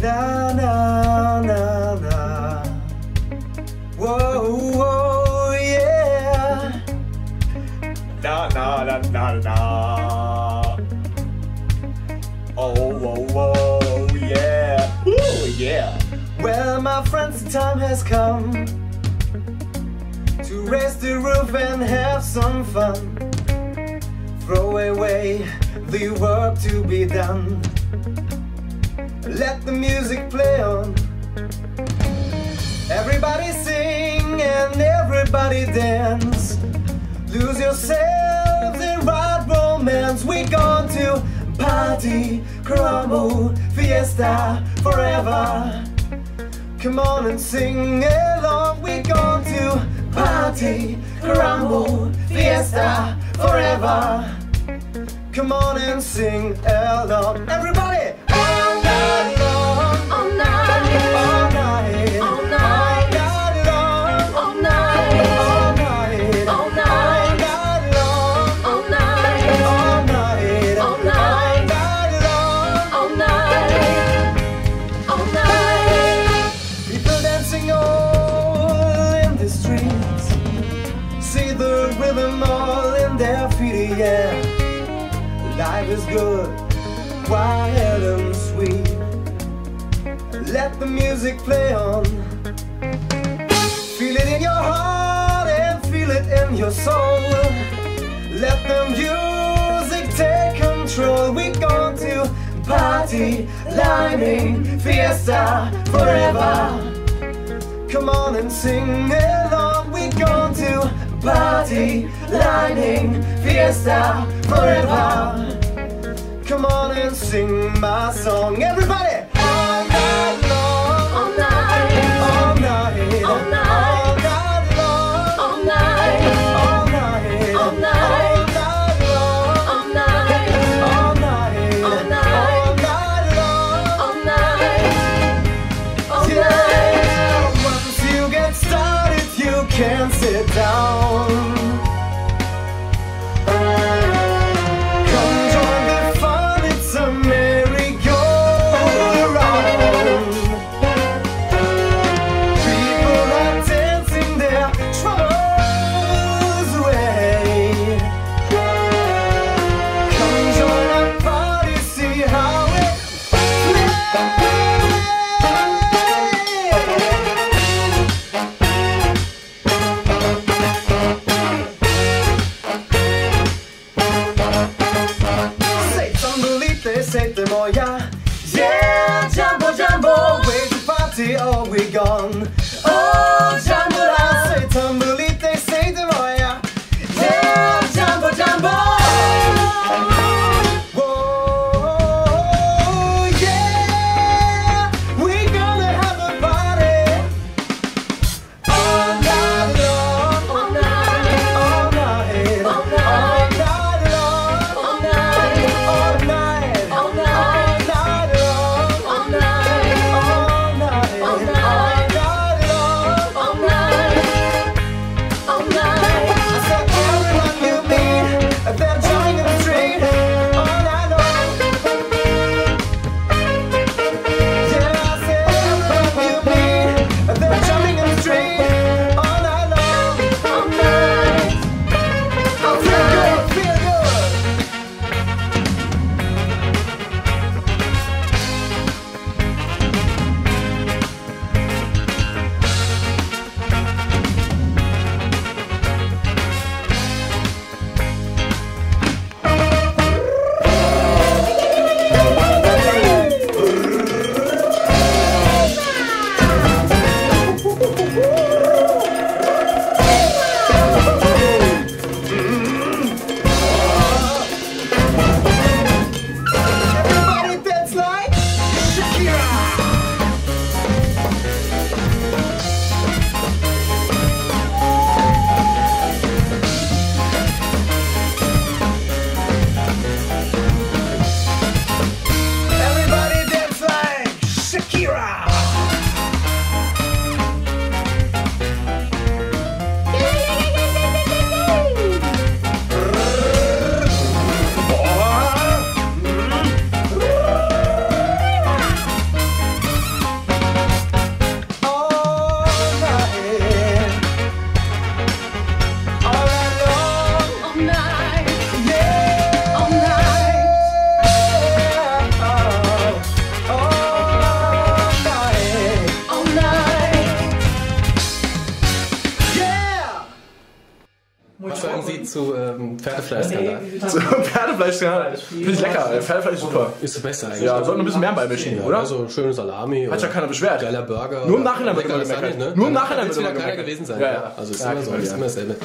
Na na na na. Whoa, whoa, yeah. Na na na na na. Oh, whoa, whoa, yeah. Woo, yeah. Well, my friends, the time has come to raise the roof and have some fun. Throw away the work to be done. Let the music play on. Everybody sing and everybody dance. Lose yourselves in right romance. We're going to party, karamu, fiesta forever. Come on and sing along. We're going to party, karamu, fiesta forever. Come on and sing along. Everybody! The rhythm all in their feet, yeah. Life is good, quiet and sweet. Let the music play on. Feel it in your heart and feel it in your soul. Let the music take control. We're going to party, lining, fiesta forever. Come on and sing along. We're going to party, lining, fiesta forever. Come on and sing my song, everybody. Can't sit down. see, are we gone? Zu ähm, Pferdefleischskandal. So, Pferdefleisch, ja. Finde ich lecker. Pferdefleisch ist super. Ist besser eigentlich. Ja, sollten ein bisschen mehr beimischen, Ja, oder? Also schöne Salami. Hat ja keiner beschwert. Geiler Burger. Nur im Nachhinein wird immer gemeckert. Ne? Nur im Nachhinein wird immer gemeckert. gewesen sein. Ja, Ja. Also ist Ja, immer so, ist ja. immer dasselbe.